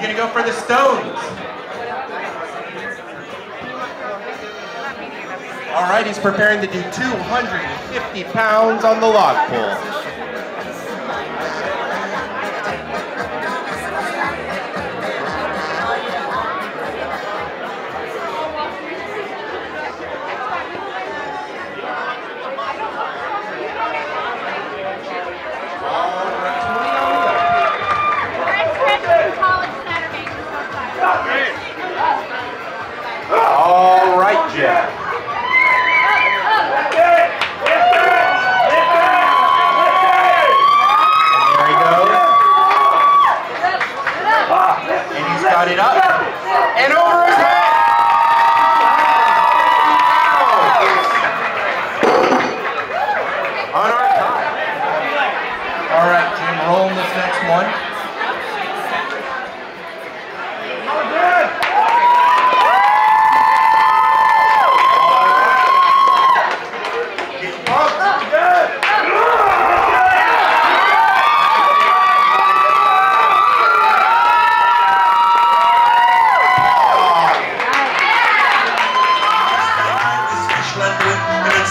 up for the Stones. All right, he's preparing to do 250 pounds on the log pull. All